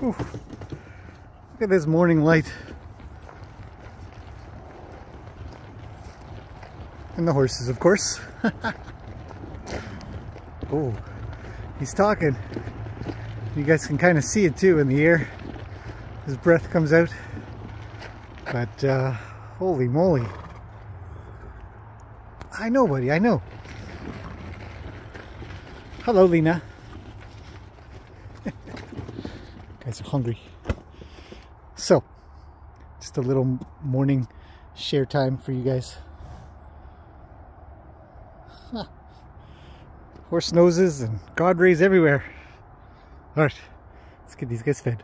Look at this morning light. And the horses, of course. oh, he's talking. You guys can kind of see it too in the air. His breath comes out. But, uh, holy moly. I know, buddy, I know. Hello, Lena. guys are hungry. So, just a little morning share time for you guys. Huh. Horse noses and god rays everywhere. Alright, let's get these guys fed.